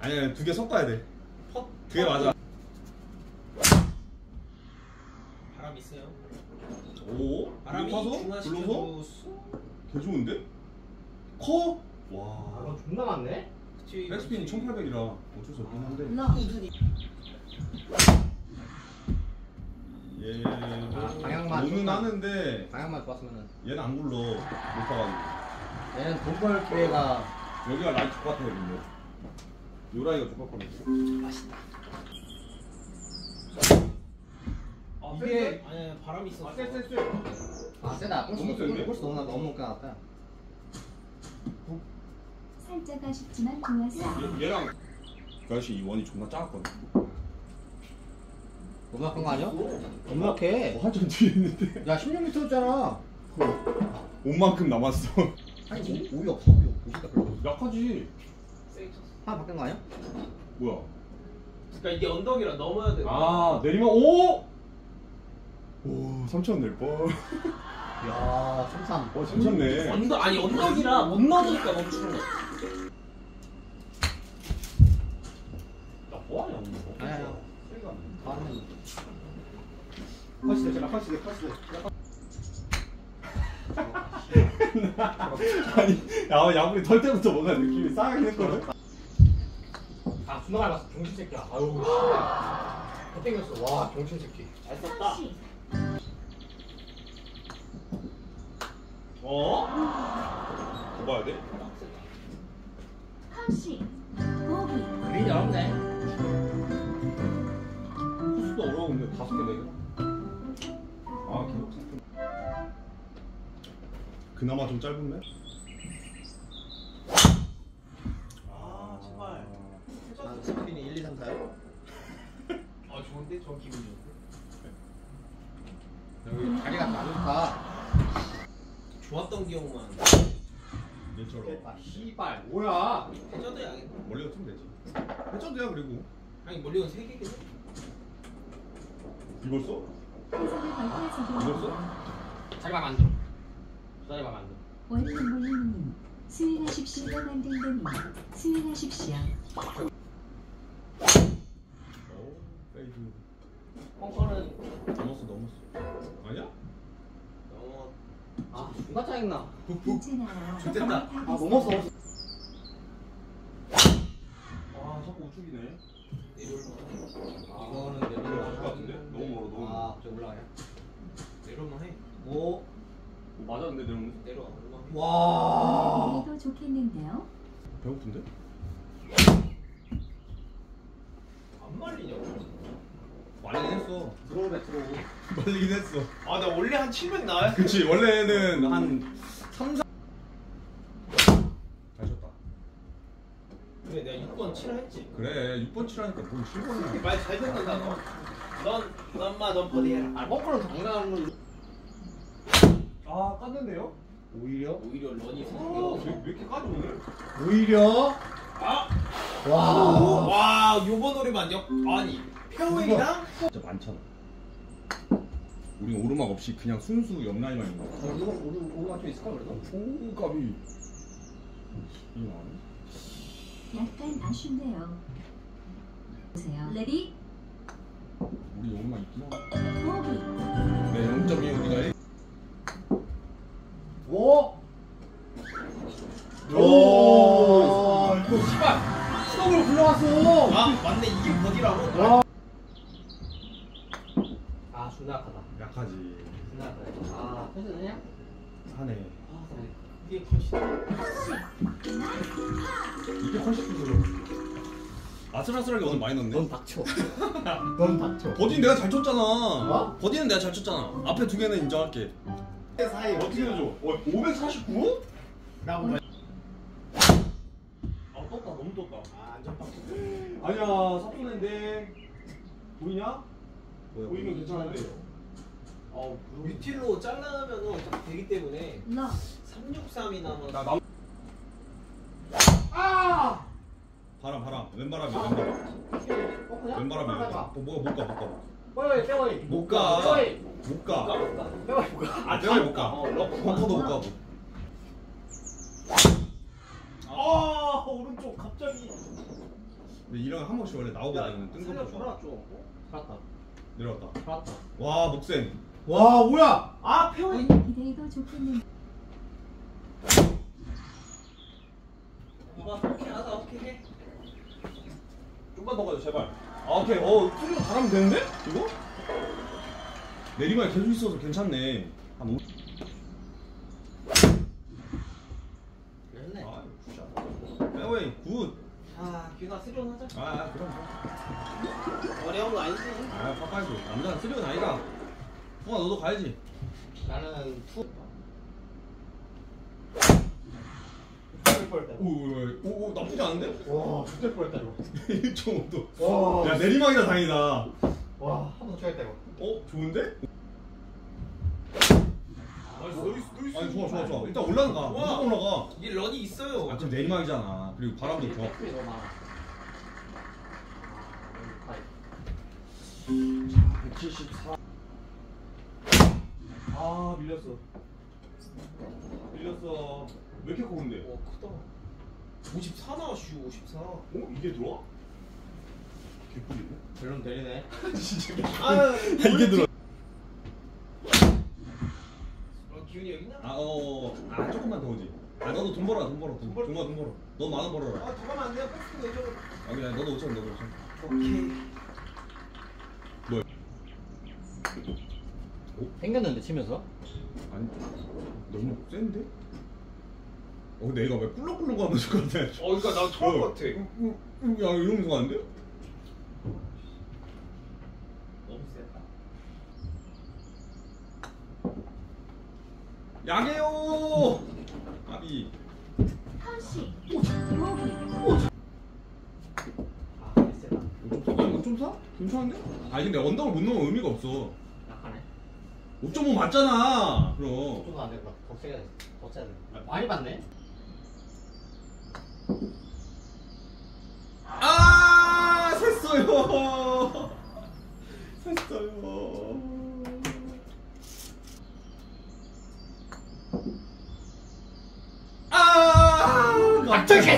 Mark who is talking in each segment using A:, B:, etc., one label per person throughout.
A: 아니 아니 두개 섞어야 돼.
B: 퍼.
A: 그게 맞아.
B: 바람 있어요.
A: 오.
B: 바람이 중화시켜
A: 불러서
B: 줬어.
A: 개 좋은데? 커?
C: 아,
A: 와.
C: 넌 존나 많네?
B: 그치.
A: 백스핀 1800이라 어쩔 수 없긴 한데.
D: 러
B: 꾸준히.
A: 얘
C: 아, 방향만 조금-
A: 하는데
C: 방향만 좋았으면은
A: 얘는 안 굴러 못 가가지고
C: 얘는 돈벌 기회가
A: 여기가 라이 똑같거든요. 요 라이가 똑같거든요.
B: 맛있다. 아,
C: 이게-
B: 아니 바람이 있어.
C: 아 세다 꼴수
A: 너무 센데?
C: 꼴수 너무 너무 나왔다
D: 살짝 아쉽지만 좋았어.
A: 얘, 얘랑 그 아저씨 이 원이 존나 작았거든.
C: 너무 약한 거 아니야? 너무 약해
A: 한참 뒤에 있는데
C: 야 16m였잖아
A: 옷만큼 남았어.
C: 아니 오- 오이 없어 오이 없어
A: 약하지.
B: 세게 쳤어.
C: 하나 바뀐 거 아니야?
A: 뭐야?
B: 그러니까 이게 언덕이라 넘어야 돼.
A: 아 내리막 오. 오 3천 낼 뻔.
C: 이야 참참
A: 어 괜찮네.
B: 언덕 아니 언덕이라 못 넘으니까 멈추는 거야.
A: 나 뭐하냐 오늘?
C: 아니, 아니.
A: 나.
C: 다음에
A: 컷시대 제가 컷시대 컷시대. 아니 야 야구리 털 때부터 뭔가 느낌이 싸하긴 했거든.
C: 아 존나 밟았어 병신 새끼야 아유 더 땡겼어 와 병신 새끼
B: 잘 썼다.
D: 시,
A: 어? 더 봐야 돼?
D: 컷시, 보기,
C: 그린이 어렵네
A: 수도 어려운데 다섯 개 내가. 아 기록 상품. 그나마 좀 짧은데?
B: 아 제발.
C: 난 스피니 1, 2, 3, 4요?
B: 아 좋은데 저 기분 좋은데.
C: 여기 자리가 안 좋다
B: 좋았던 기억만.
A: 얘처럼.
C: 아 씨발 뭐야
B: 해저도 양해.
A: 멀리 같으면 되지. 해쳐도야 그리고.
B: 아니 멀리건 세 개겠네.
A: 이걸 써?
D: 해석을
A: 이걸 써?
C: 자리가 만들어 두 자리가 만들어
D: 월등몰리님 수행하십시오 만등dem이 수행하십시오.
A: 어, 페이드.
B: 펑커는
A: 넘었어 넘었어. 아니야?
B: 넘어.
C: 아 존나 짜증나
D: 괜찮아요.
B: 좋겠다.
C: 아 넘었어
A: 아 자꾸 우측이네.
B: 내려올만.
C: 이거는 내려올
A: 것 같은데? 너무 멀어, 너무
C: 아 갑자기 올라가냐?
B: 내려올만 해.
C: 오
A: 맞았는데 내려오는
B: 내려와. 해.
C: 와
D: 그래도 좋겠는데요.
A: 배고픈데?
B: 안 말리냐고.
A: 말리긴 했어.
C: 들어오래 들어오
A: 말리긴 했어.
B: 아 나 원래 한 700 나와야 돼.
A: 그치 원래는 한 3, 4. 잘 쳤다.
B: 그래 내가 6번 치라 했지.
A: 그래 6번 치라니까 뭘 7번이야.
B: 말 잘 듣는다 너. 넌, 넌 마, 넌 버디 해라.
C: 아 벙커는 장난하는
A: 걸아 깠는데요?
C: 오히려
B: 오히려 런이
A: 어,
B: 생겨.
A: 왜, 왜 이렇게 까지 오늘?
C: 오히려
B: 아!
C: 와
B: 와, 요번 노래만 역, 아니, 페어웨이랑?
A: 진짜 많잖아. 우린 오르막 없이 그냥 순수 옆라인만 있는 거야.
C: 어, 이거 오늘 오늘 맞춰 있을까 그래도?
A: 총값이 이거 안
D: 약간 아쉽네요. 보세요. 레디,
A: 우리 오르막 있긴 하네. 네 하네.
C: 아 그래
B: 이게 컷이
A: 이게 훨씬 힘들어. 아슬아슬하게 오늘 많이 넣네.
C: 넌 닥쳐 넌 닥쳐
A: 버디는 내가 잘 쳤잖아.
C: 뭐?
A: 버디는 내가 잘 쳤잖아. 앞에 두 개는 인정할게.
C: 사이
A: 어떻게 해줘? 어, 549?
B: 라고 말.
A: 아 떴다 너무 떴다.
B: 아, 안전빵.
A: 아니야 사뿐인데 보이냐? 보이면 괜찮은데.
B: 어, 뮤틸로 어차피 되기 때문에
D: 러,
B: 363이나 뭐.
A: 나 나.
C: 아!
A: 바람 바람 왼바람이야 왼바람.
C: 어, 그냥?
A: 왼바람이야.
C: 가.
A: 뭐 뭐가 못가 못 가.
C: 빼와이 빼와이
A: 못 가.
C: 빼와이
A: 못 가.
C: 빼와이 못 가.
A: 아 내가 못 가.
B: 어, 럭.
A: 벙커도 못 가고.
B: 아, 오른쪽 갑자기.
A: 근데 이런 한 번씩 원래 나오거든. 뜬
B: 살려줘라. 좀 어?
C: 살았다.
A: 내려왔다.
C: 살았다.
A: 와 목생.
C: 와 뭐야?
B: 아 페어리
D: 기대해도 좋겠는
B: 와 오케이 하자 오케이 해
A: 좀만 더 가자 제발. 아 오케이. 어 풀리면 잘하면 되는데? 이거? 내리막이 계속 있어서 괜찮네. 한 5.
B: 됐네
A: 아 good shot. 페어웨이 good.
B: 아 기훈아 three on 하자
A: 아, 아 그럼. 그럼.
B: 어려운 거 아니지
A: 아 파파이브. 남자는 three on 아니다. 형아 너도 가야지.
C: 나는 two.
A: 오오오 나쁘지 않은데?
C: 와 죽을 뻔했다 이거.
A: 1.5도.
C: 와.
A: 야 내리막이다 다행이다.
C: 와, 한번 더 쳐야겠다 이거.
A: 어 좋은데?
B: 나이스
A: 아니 좋아 좋아 좋아. 일단 올라가.
B: 와.
A: 무조건 올라가.
B: 이게 런이 있어요
A: 아 지금 내리막이잖아. 그리고 바람도 좋아.
C: 백스핀이 너무 많아. 아, 너무
A: 174. 아 밀렸어. 밀렸어. 왜 이렇게 커운데?
B: 와 크다 54 나왔슈 54
A: 어 이게 들어와? 개꿀이네.
C: 별론 내리네.
B: 아
A: 이게 들어.
B: 어, 기훈이 여기 있나?
A: 아 어. 아 조금만 더 오지. 아 너도 돈 벌어 돈 벌어 돈 벌어 돈 벌어 돈 벌어. 너 만 원 벌어라.
B: 아 잠깐만 안 돼요 왜 저래
A: 아 그냥 너도 5천 원 너도 5천.
B: 오케이
C: 생겼는데 치면서?
A: 아니 너무 센데? 어 근데 얘가 왜 꿀렁꿀렁 하면서 같아?
B: 어 그니까 나 처음 같아
A: 야 이러면서 가는데?
B: 너무 세다
A: 야게요! 아비
D: 허시 모기
C: 아, 세다.
A: 좀 사? 이거 좀 사? 괜찮은데? 아니 근데 언덕을 못 넘으면 의미가 없어. 5.5 맞잖아 그럼
C: 조금 안될 것 같아. 더 돼. 더 돼. 많이 받네.
A: 아 샜어요 샜어요 아 갑자기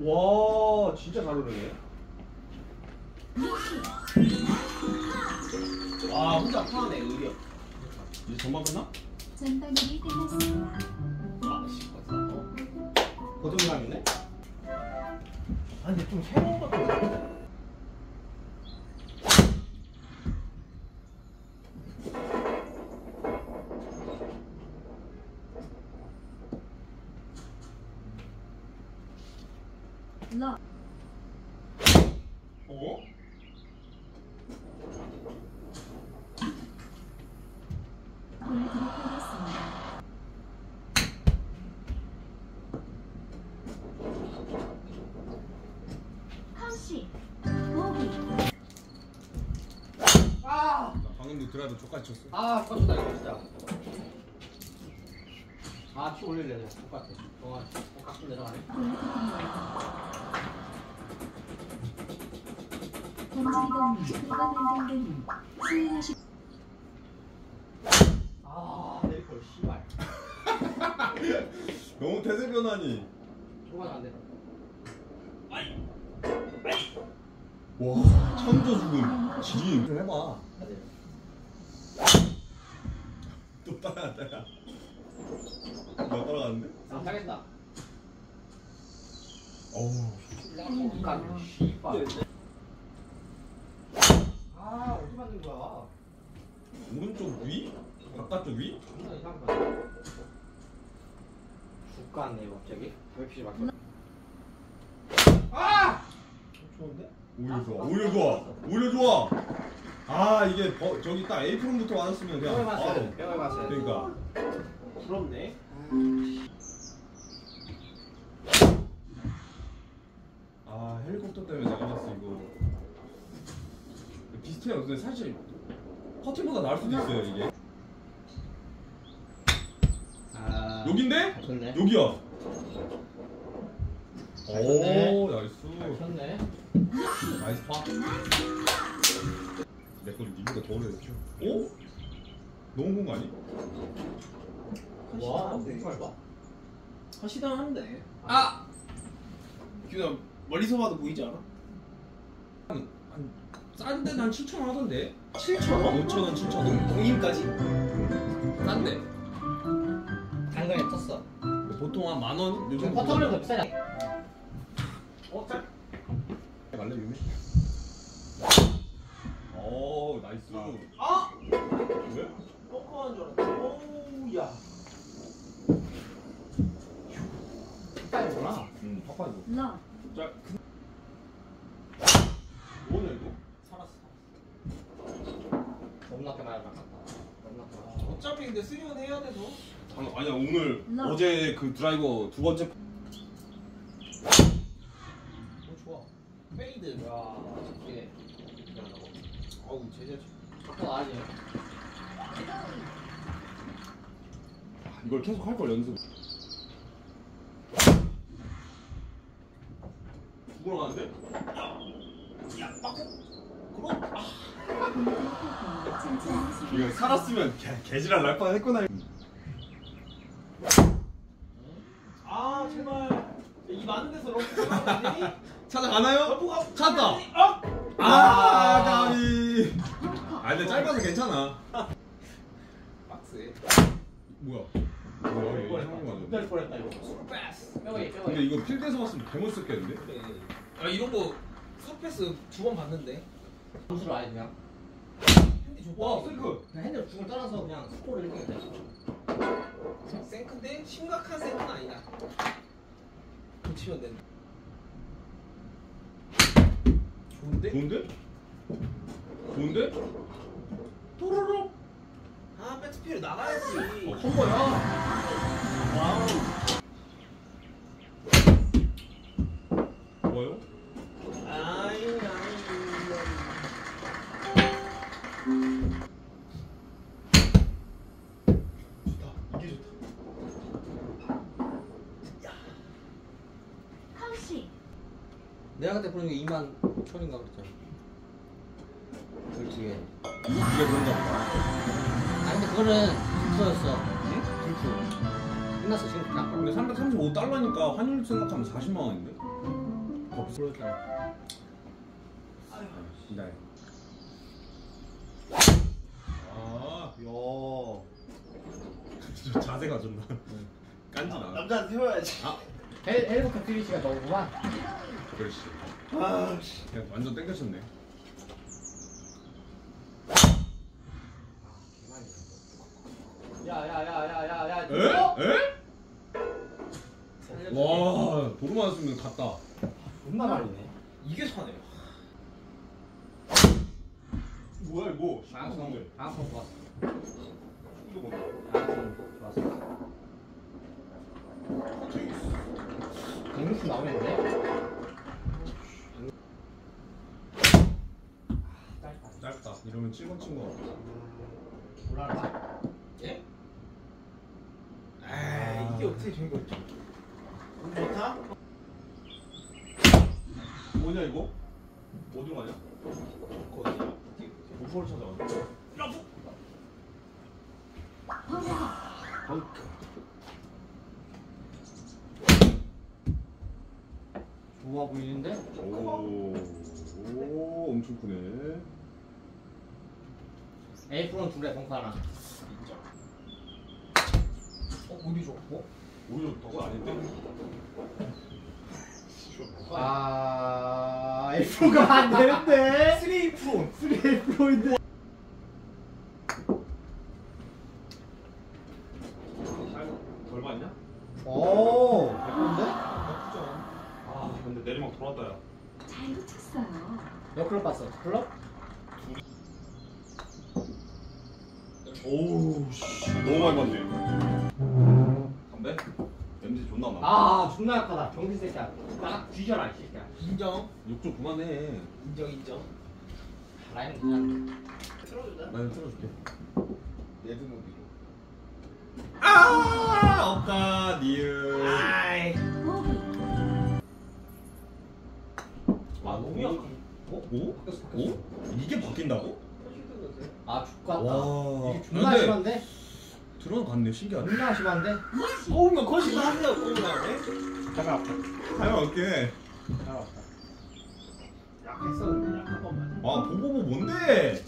A: 와 진짜 잘 오르네
B: 와 혼자 파네 의리
A: 이제 전반 끝나?
D: 전반기 끝났습니다.
B: 아씨 어?
C: 고정감이네.
B: 아 근데 좀 새로운 것도
D: 러
A: 어? 드라이브 족같이 쳤어
C: 아, 똑같다 이거 진짜. 아, 키 올릴래 내가. 똑같아. 동안 가끔 내려가네.
D: 범지동님 그거 만든다님 수행하시
C: 아, 내리걸 씨발.
A: 너무 태세 변하니
C: 초반 안 돼.
A: 와 천조 죽음 좀 해봐
C: 안 돼.
A: 또 따라간다 야 나
C: 안 타겠다.
A: 어우
C: 똑같네. 씨발. 아, 어디 맞는 거야?
A: 오른쪽 위? 바깥쪽 위?
C: 존나 이상하다. 죽겠네 갑자기. FPG 막. 아!
B: 좋은데?
A: 오히려 좋아 오히려 좋아 오히려 좋아 아 이게 버, 저기 딱 에이프론부터 맞았으면
C: 뼈에
A: 그냥
C: 돼. 뼈에 맞아야 돼.
A: 그러니까
B: 부럽네
A: 아 헬리콥터 때문에 내가 봤어 이거 비슷해요 근데 사실 퍼팅보다 나을 수도 있어요 이게
C: 아.
A: 여긴데?
C: 좋네.
A: 여기야
C: 잘 쳤네.
A: 오 나이스
C: 잘 쳤네.
A: 나이스 파. 내 거를 니보다 더 오래 했죠. 오? 너무 본거 아니?
C: 와, 잘 봐.
B: 하시다 하는데.
A: 아!
B: 멀리서 봐도 보이지 않아?
A: 한 싼데 난 7천 원 하던데
B: 7,000원?
A: 5천 원 7천 원
B: 공임까지?
A: 싼데
C: 당근에 쳤어.
A: 보통 한 만 원? 요즘
C: 퍼터블 더 비싸냐? 어, 짤.
A: 갈래 유미? 오 나이스
B: 아!
A: 왜?
B: 뻥뻥한 줄 알았어. 오우, 야.
C: 짤구나.
A: 응 파파이도 러자 뭐냐 이거?
B: 살았어.
C: 겁나게 많이 나갔다. 겁나게 많이.
B: 어차피 근데 three on 해야 돼서.
A: 아니, 아니야 오늘
D: 나.
A: 어제 그 드라이버 두 번째
B: 오, 좋아. fade.
C: 야, 이게 미안하고.
B: 어우, 제자.
C: 바꿔 아니.
A: 아, 이걸 계속 할 걸 연습 죽으러 가는데?
B: 그럼
D: 공격하고 천천히 수비
A: 이거 살았으면 개, 개지랄 날 뻔했구나
B: 아, 제발. 이 많은 데서 럼프 들어가면
A: 찾아가나요?
B: 럼프가
A: 찾았다.
B: 아!
A: 아 까비 아 근데 짧아서 괜찮아
B: 박스에.
A: 뭐야 이거 맞아
C: 못될 뻔했다 이거.
B: 패스.
C: 빼고
A: 근데. 이거 필드에서 봤으면 개못 썼겠는데?
B: 그래. 아, 이런 거 수패스 두 번 봤는데.
C: 점수를 아예 그냥.
B: 핸디 좋다.
A: 와 셀크
C: 그냥 핸들 중을 따라서 그냥 스코어를 이렇게 돼.
B: 생크인데 심각한 생크는 아니다. 고치면 된다. 좋은데?
A: 좋은데? 좋은데?
B: 아, 백스피드 나가야지.
A: 어 컴보야
B: 와우.
A: 좋아요?
B: 아이, 아이.
A: 좋다 이게 좋다
D: 康씨
C: 내가 그때 보는 게 2만 천인가 그랬잖아. 솔직히.
A: 이게
C: 아 근데 그거는 불프였어. 불프. 끝났어 지금 그냥.
A: 근데 335달러니까 환율 생각하면 40만 원인데? 더 비싸
C: 그러니까.
A: 네. 아,
B: 야.
A: 저 자세가 좋나? 깐지나.
B: 남자한테 세워야지.
A: 아,
C: 헬 헬리콥터 트리시가 너무구만.
A: 그렇지.
B: 아, 씨.
A: 그냥 완전 땡겨쳤네.
C: 야야야야야야.
A: 에? 에? 와, 도로만 쓰면 갔다.
C: 존나 말이네.
B: 이게 사네.
A: 뭐야 이거?
C: 방송 방송 좋았어.
A: 이거 뭐야?
C: 방송 좋았어. 백육수 나오겠는데? 짧다.
A: 짧다. 이러면 7번 친거 같다.
C: 올라라.
B: 예? 아, 이게 어떻게 된 거지? 운 좋다?
A: 뭐냐 이거? 어디로 가냐?
B: 거기야.
A: 목포를 찾아가.
D: 벙커
C: 좋아 보이는데?
A: 오, 오, 엄청 크네.
C: 프로는 둘에 벙커 하나.
B: 인정. 어, 운이 좋고?
A: 오히려 더가 아닌데?
C: 아 프로가 안 되는데?
B: 3 프로.
C: 3 A 프로인데.
A: 덜 봤냐?
C: 오, 예쁜데?
B: 아,
A: 근데 내리막 돌았다 야.
D: 잘 붙였어요
C: 몇 클럽 봤어? 클럽?
A: 오우 씨 너무 많이 봤네 담배? 나
C: 아, 존나 약하다. 병신 새끼야. 나 뒤져라, 이 새끼야.
B: 인정.
A: 욕좀 그만해
B: 인정, 인정.
C: 라인은 그냥.
B: 틀어준다.
A: 나 이거 틀어줄게
B: 레드 무비로.
A: 아 없다 니은
B: 아이.
D: 보기
C: 아, 너무 약한.
A: 어? 오? 오? 이게 바뀐다고?
C: 아, 죽겠다.
A: 와
C: 이게 존나 심한데?
A: 들어 갔네. 신기하네.
C: 존나 심한데?
B: 뽑으면 컷이나 하세요 다음에
C: 잘 왔다
A: 다녀올게
C: 잘 왔다 약했어 근데 약한 번 맞아
A: 아 보보보 뭔데